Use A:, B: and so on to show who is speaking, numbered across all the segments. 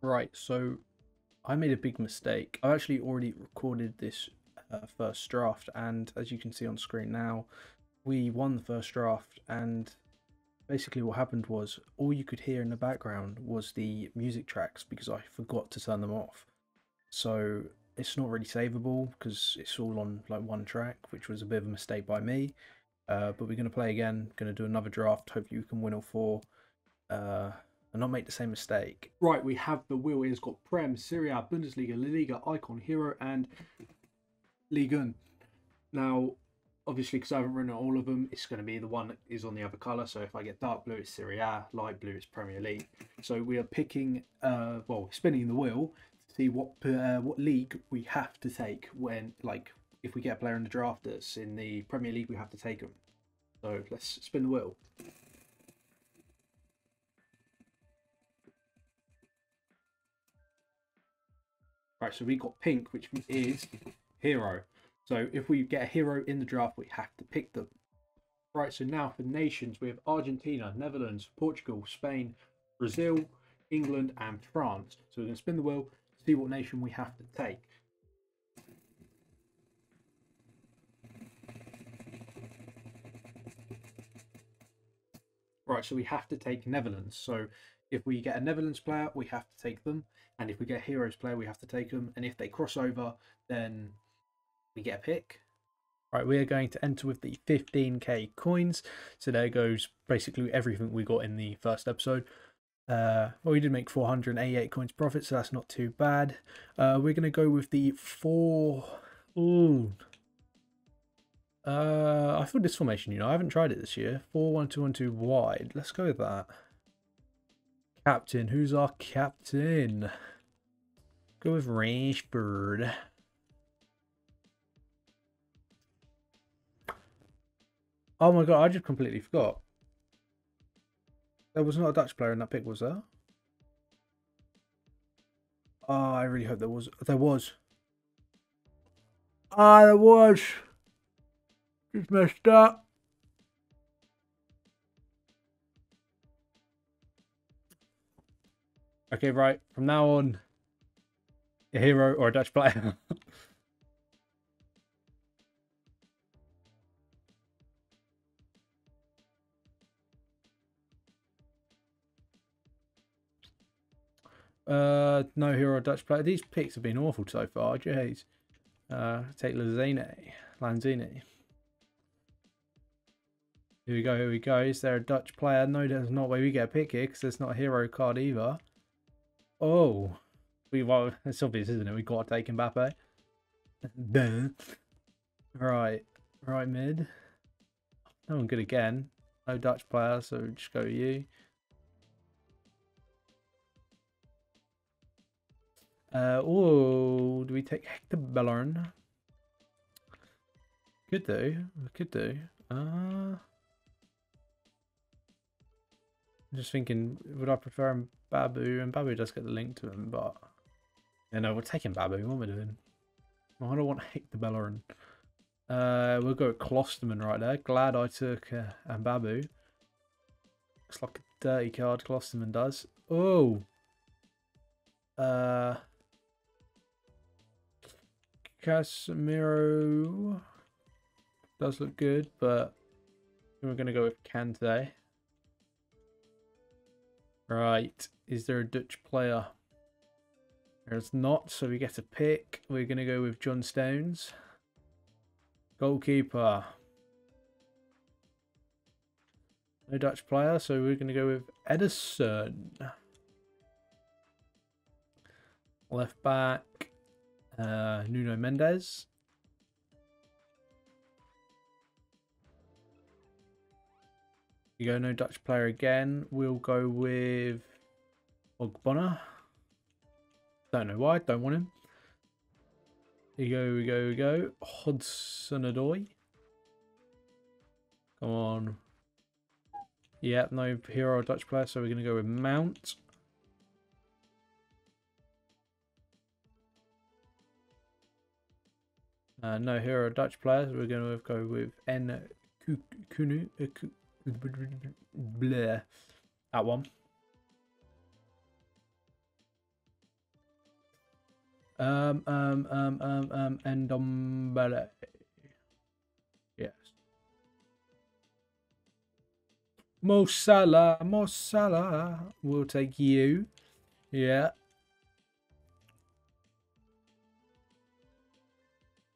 A: Right, so I made a big mistake. I've actually already recorded this uh, first draft, and as you can see on screen now, we won the first draft. And basically, what happened was all you could hear in the background was the music tracks because I forgot to turn them off. So it's not really savable because it's all on like one track, which was a bit of a mistake by me. Uh, but we're going to play again, going to do another draft. Hopefully, we can win all four. Uh, and not make the same mistake.
B: Right, we have the wheel. It's got Prem, Serie A, Bundesliga, La Liga, Icon, Hero, and Liga. 1. Now, obviously, because I haven't written all of them, it's going to be the one that is on the other colour. So if I get dark blue, it's Serie A, light blue, it's Premier League. So we are picking, uh, well, spinning the wheel to see what uh, what league we have to take when, like, if we get a player in the draft that's in the Premier League, we have to take them. So let's spin the wheel. Right, so we got pink, which is hero. So if we get a hero in the draft, we have to pick them. Right, so now for nations, we have Argentina, Netherlands, Portugal, Spain, Brazil, England, and France. So we're going to spin the wheel, see what nation we have to take. Right, so we have to take Netherlands. So if we get a Netherlands player, we have to take them. And if we get a Heroes player, we have to take them. And if they cross over, then we get a pick.
A: Right, we are going to enter with the 15k coins. So there goes basically everything we got in the first episode. Uh, well, we did make 488 coins profit, so that's not too bad. Uh, we're going to go with the four. Ooh. Uh, I thought this formation, you know, I haven't tried it this year. 4 1 2 1 2 wide. Let's go with that. Captain. Who's our captain? Go with Rashford. Oh my god, I just completely forgot. There was not a Dutch player in that pick, was there? Oh, I really hope there was. There was. Ah, there was. Just messed up. Okay, right. From now on, a hero or a Dutch player. uh, no hero or Dutch player. These picks have been awful so far. Jeez. Uh, take Lanzini. Lanzini. Here we go, here we go. Is there a Dutch player? No, there's not where we get a pick here because there's not a hero card either. Oh, we well, it's obvious, isn't it? We got to take Mbappe. right, right mid. No one good again. No Dutch player, so just go you. Uh, oh, do we take Hector Bellerin? Could do. Could do. Uh, I'm just thinking, would I prefer Mbabu? And Babu does get the link to him, but... Yeah, no, we're taking Mbabu. What am I doing? I don't want to hate the Bellerin. Uh, we'll go with Klostermann right there. Glad I took uh, Mbabu. Looks like a dirty card Klostermann does. Oh! Uh... Casemiro does look good, but we're going to go with Kante. Right. Is there a Dutch player? There's not, so we get a pick. We're going to go with John Stones. Goalkeeper. No Dutch player, so we're going to go with Ederson. Left back. Uh, Nuno Mendes. You go no Dutch player again. We'll go with Ogbonna. Don't know why. Don't want him. Here we go, we go, we go. Hudson Odoi. Come on. Yeah, no hero Dutch player, so we're going to go with Mount. Uh, no hero Dutch players. We're going to go with N. Kunu. Blair. That one. Um, um, um, um, um, Ndombele. Yes. Mo Salah, Mo Salah. We'll take you. Yeah.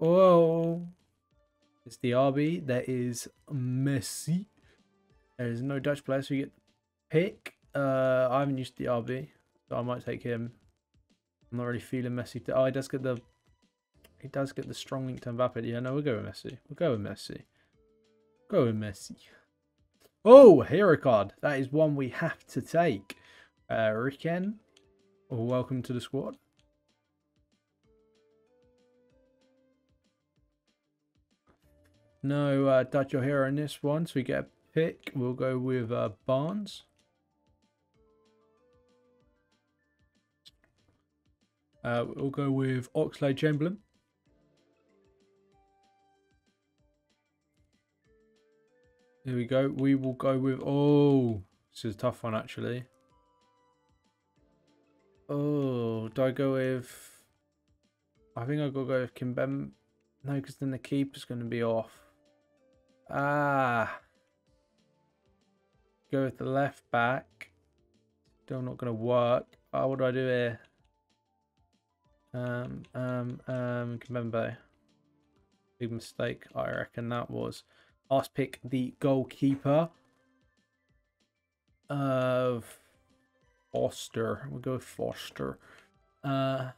A: Oh. It's the RB. There is Messi. There is no Dutch player, so you get pick. Uh, I haven't used the RB, so I might take him. I'm not really feeling Messi. Oh, he does get the he does get the strong link to Mbappe. Yeah, no, we'll go with Messi. We'll go with Messi. Go with Messi. Oh, hero card. That is one we have to take. Uh, Ricken, welcome to the squad. No uh, Dutch or hero in this one, so we get pick. We'll go with uh, Barnes. Uh, we'll go with Oxlade Chamberlain. Here we go. We will go with... Oh, this is a tough one, actually. Oh, do I go with... I think I'll go with Kimpembe. No, because then the keeper's going to be off. Ah. Go with the left back. Still not going to work. Oh, what do I do here? Um, um, um, Kimpembe. Big mistake. I reckon that was. Last pick the goalkeeper of Foster. We'll go with Foster. Uh,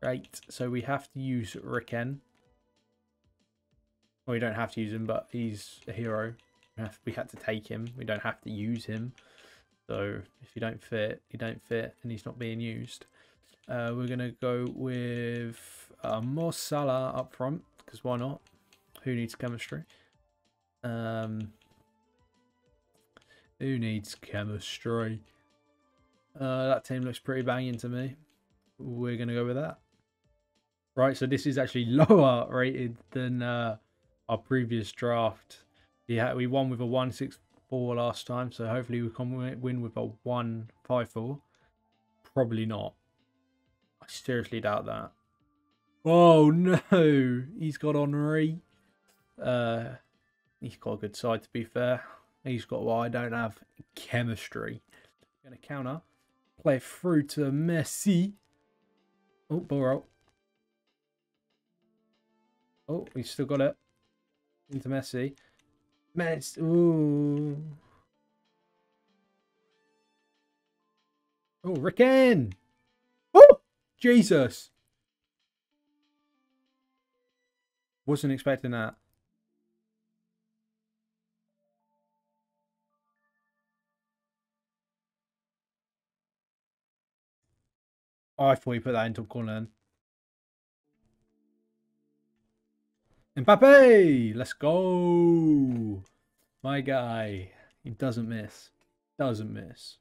A: right. So we have to use Ricken. Well, we don't have to use him, but he's a hero. We, had to take him. We don't have to use him. So if you don't fit, you don't fit, and he's not being used. Uh, we're going to go with uh, Mo Salah up front, because why not? Who needs chemistry? Um, who needs chemistry? Uh, that team looks pretty banging to me. We're going to go with that. Right, so this is actually lower rated than uh, our previous draft. Yeah, we won with a 164 last time, so hopefully we can win with a 154. Probably not. I seriously doubt that. Oh no, he's got Henry. Uh, he's got a good side to be fair. He's got what I don't have chemistry. Gonna counter, play through to Messi. Oh, ball Oh, he's still got it into Messi. Messi. Ooh. Oh, Ricken. Oh, Jesus. Wasn't expecting that. Oh, I thought you put that into a corner. Mbappe! Let's go! My guy. He doesn't miss. Doesn't miss.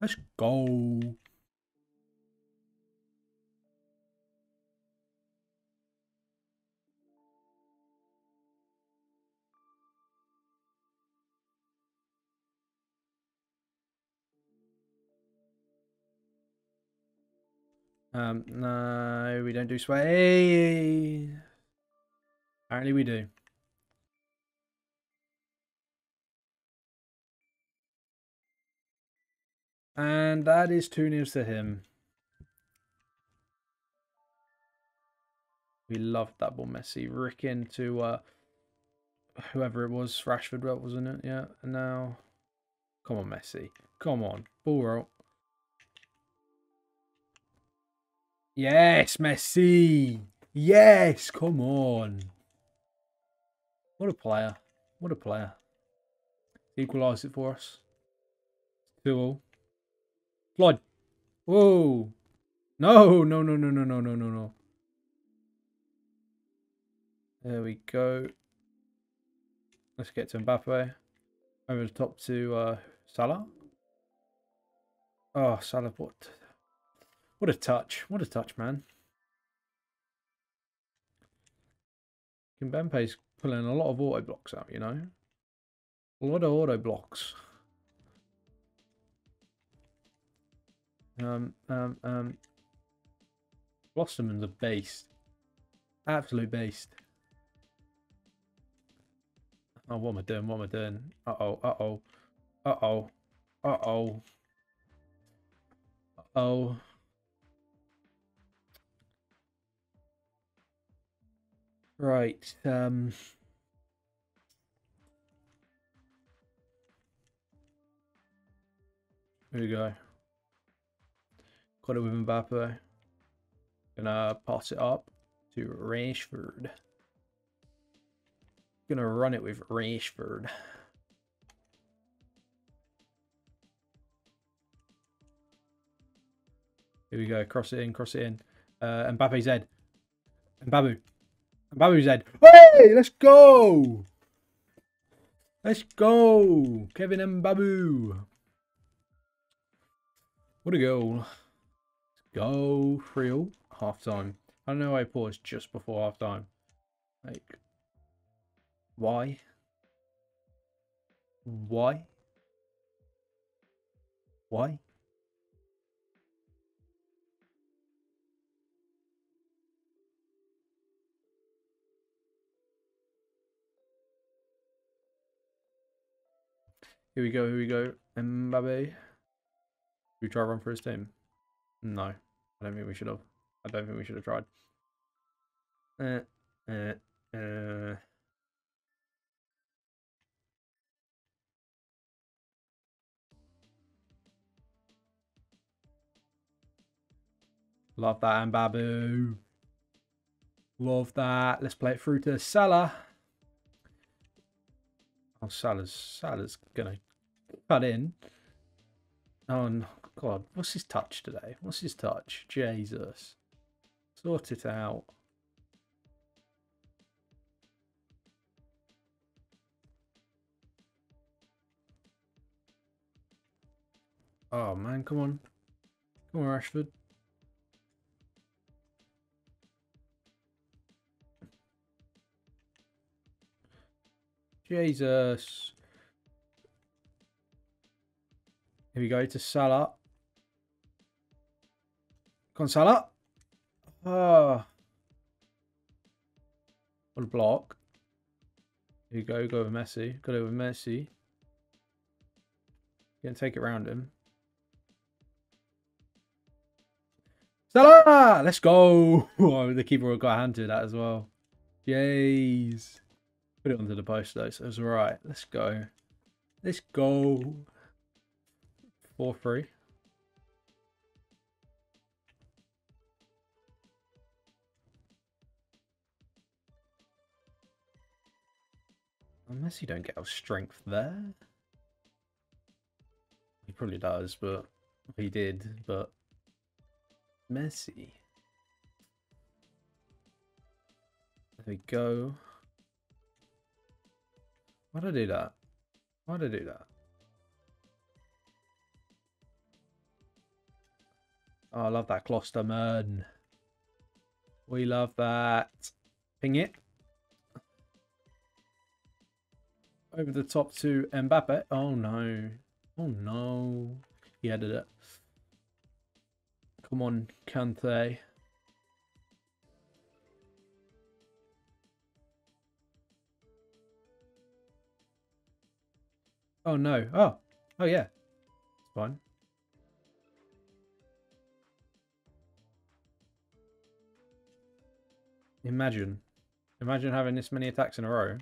A: Let's go. Um, no, we don't do sway. Apparently we do. And that is 2 news to him. We loved that ball, Messi. Rick into uh, whoever it was, Rashford, wasn't it? Yeah. And now, come on, Messi. Come on. Ball roll. Yes, Messi. Yes, come on. What a player. What a player. Equalise it for us. 2 all. Flood. Whoa. No, no, no, no, no, no, no, no, no. There we go. Let's get to Mbappe. Over the top to uh, Salah. Oh, Salah, what? What a touch. What a touch, man. Kimpembe's pulling a lot of auto blocks out, you know? A lot of auto blocks. Um, um, um. Klostermann's a beast. Absolute beast. Oh, what am I doing? What am I doing? Uh-oh, uh-oh. Uh-oh. Uh-oh. Uh-oh. Right, um... Here we go. Got it with Mbappe. Gonna pass it up to Rashford. Gonna run it with Rashford. Here we go. Cross it in, cross it in. Uh, Mbappe's head. Mbabu. Mbabu's said, Hey, let's go! Let's go! Kevin Mbabu! What a goal. Let's go. Real. Half time. I don't know why I paused just before half time. Like, why? Why? Why? Here we go, here we go. Mbappe. We try run for his team? No. I don't think we should have. I don't think we should have tried. Uh, uh, uh. Love that, Mbabu. Love that. Let's play it through to Salah. Oh, Salah's, Salah's going to cut in. Oh, no. God. What's his touch today? What's his touch? Jesus. Sort it out. Oh, man. Come on. Come on, Rashford. Jesus. Here we go to Salah. Come Salah. Oh. What a block. Here you go, go with Messi. Go it with Messi. Gonna take it around him. Salah! Let's go! Oh, the keeper got a hand to that as well. Jeez. Put it onto the post though, so it's alright. Let's go. Let's go. 4-3. Unless you don't get our strength there. He probably does, but he did, but Messi. There we go. Why'd I do that? Why'd I do that? Oh, I love that Klostermann. We love that. Ping it. Over the top to Mbappe. Oh no. Oh no. He headed it. Come on, Kante. Oh no. Oh. Oh yeah. It's fine. Imagine. Imagine having this many attacks in a row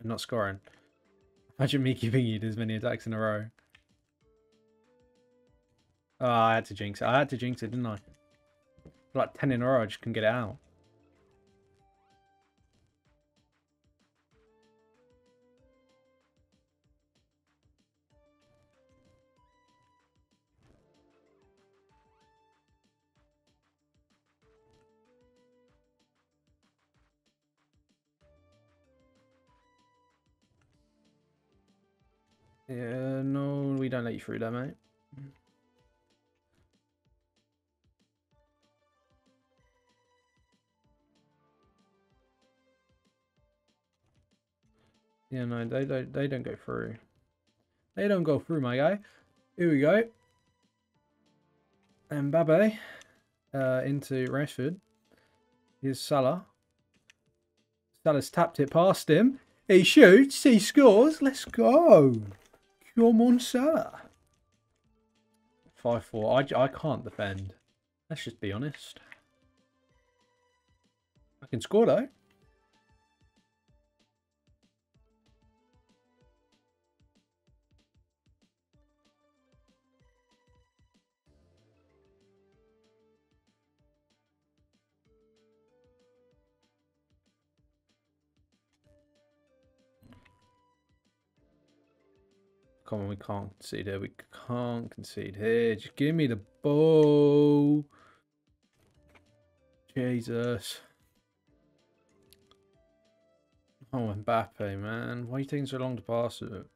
A: and not scoring. Imagine me giving you this many attacks in a row. Oh, I had to jinx it. I had to jinx it, didn't I? Like 10 in a row, I just couldn't get it out. Yeah, no, we don't let you through that, mate. Yeah, no, they don't. They don't go through. They don't go through, my guy. Here we go. Mbappe. uh, into Rashford. Here's Salah. Salah's tapped it past him. He shoots, he scores. Let's go. On, Salah. 5-4. I, I can't defend. Let's just be honest. I can score though. Come on, we can't concede here. We can't concede here. Just give me the ball. Jesus. Oh, Mbappe, man. Why are you taking so long to pass it?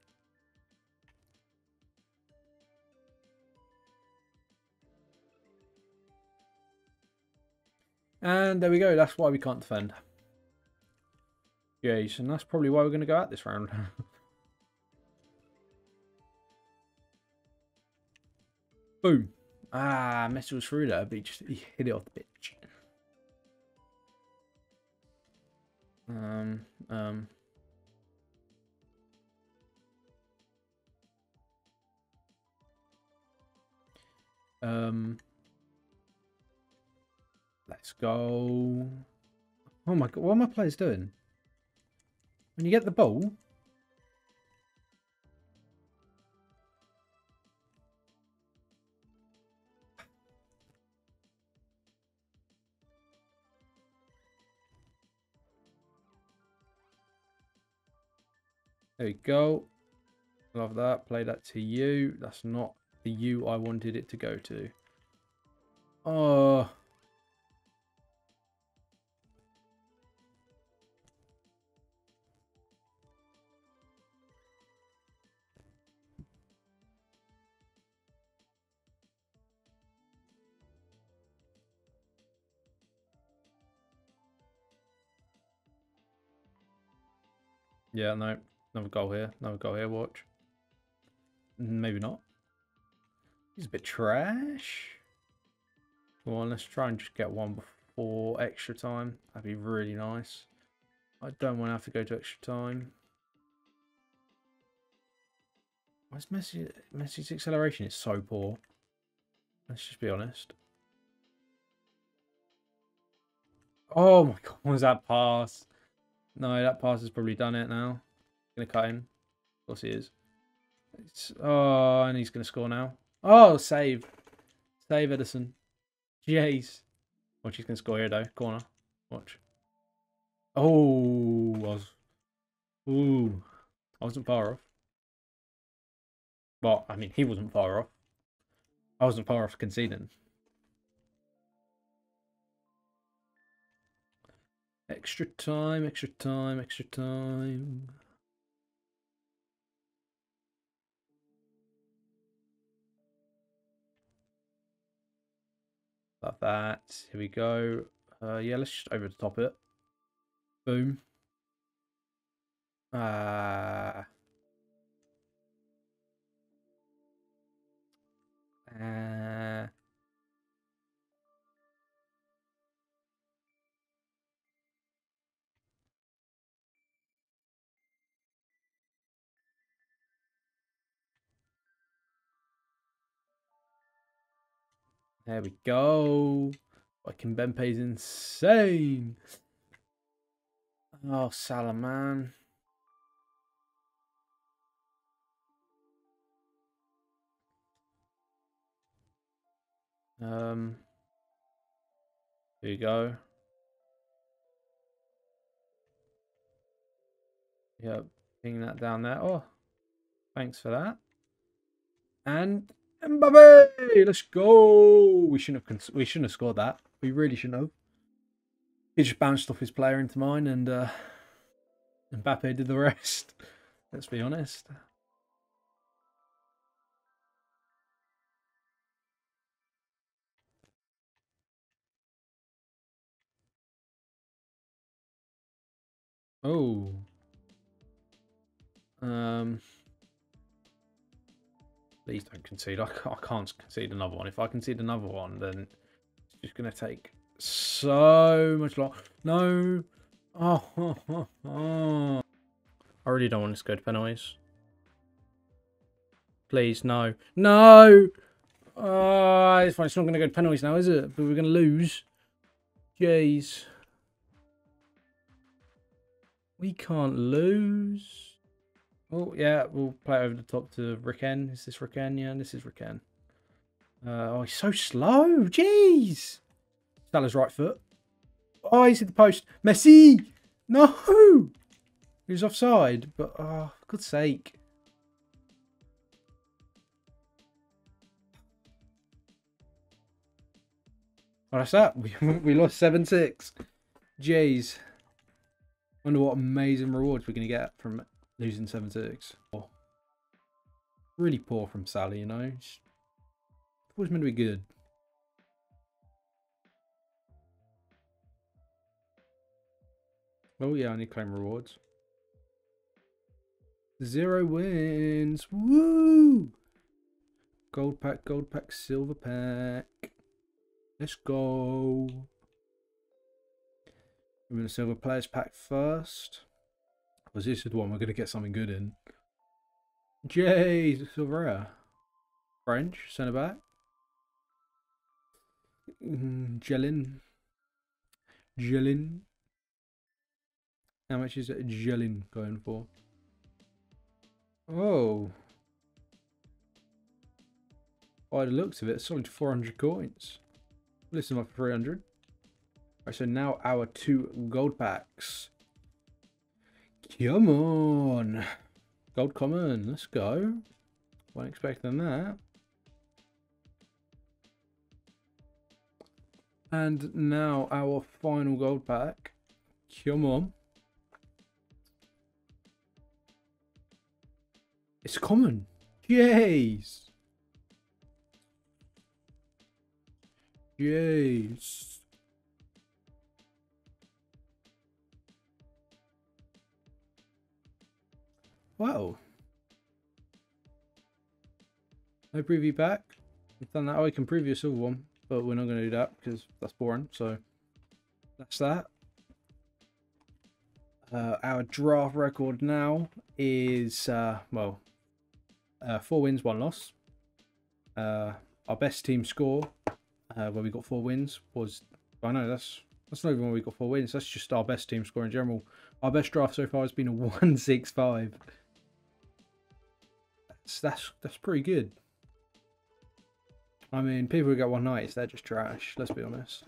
A: And there we go. That's why we can't defend. Yes, and that's probably why we're going to go out this round. Boom. Ah, Messi was through there, but he just he hit it off the pitch. Um, um. Um. Let's go. Oh my god, what are my players doing? When you get the ball, There we go. Love that. Play that to you. That's not the you I wanted it to go to. Oh. Yeah, no. Another goal here. Another goal here. Watch. Maybe not. He's a bit trash. Come on, let's try and just get one before extra time. That'd be really nice. I don't want to have to go to extra time. Why's Messi? Messi's acceleration is so poor. Let's just be honest. Oh my god, was that pass? No, that pass has probably done it now. Gonna cut in. Of course he is. It's, oh, and he's gonna score now. Oh, save. Save Ederson. Jeez. Watch, he's gonna score here though. Corner. Watch. Oh, I was. Ooh. I wasn't far off. Well, I mean, he wasn't far off. I wasn't far off conceding. Extra time, extra time, extra time. Like that. Here we go. Uh, yeah, let's just over the top it. Boom. Ah. Uh, uh, There we go. Fucking Kimpembe's insane. Oh, Salah, man. Um, here you go. Yep, ping that down there. Oh, thanks for that. And Mbappe, let's go. We shouldn't have we shouldn't have scored that. We really shouldn't have. He just bounced off his player into mine, and uh, Mbappe did the rest. Let's be honest. Oh. Um. Please don't concede. I can't, I can't concede another one. If I concede another one, then It's just gonna take so much long. No. Oh, oh, oh, oh. I really don't want this to go to penalties. Please, no. No! Oh, it's fine. It's not going to go to penalties now, is it? But we're going to lose. Jeez. We can't lose. Oh, yeah. We'll play over the top to Ricken. Is this Ricken? Yeah, this is Ricken. Uh, oh, he's so slow. Jeez. Salah's right foot. Oh, he's hit the post. Messi! No! He was offside, but oh, for God's sake. Oh, that's that. We, we lost 7 6. Jeez. Wonder what amazing rewards we're going to get from losing 7 6. Oh. Really poor from Sally, you know. It's was meant to be good. Oh yeah, I need to claim rewards. Zero wins. Woo! Gold pack, gold pack, silver pack. Let's go. We're going to silver players pack first. This is the one we're going to get something good in. Jay Silvera. French, centre back. Mm, Jelin. Jelin. How much is Jelin going for? Oh. By the looks of it, only 400 coins. Listen up for 300. Alright, so now our two gold packs. Come on. Gold common, let's go. Wasn't expecting that. And now our final gold pack. Come on. It's common. Jeez. Jeez. Wow. No preview back. We've done that. Oh, I can preview a silver one, but we're not going to do that because that's boring. So that's that. Uh, our draft record now is, uh, well, uh, four wins, one loss. Uh, our best team score, uh, where we got four wins, was I know that's that's not even where we got four wins. That's just our best team score in general. Our best draft so far has been a one six five. That's that's that's pretty good. I mean, people who get one nights, they're just trash. Let's be honest.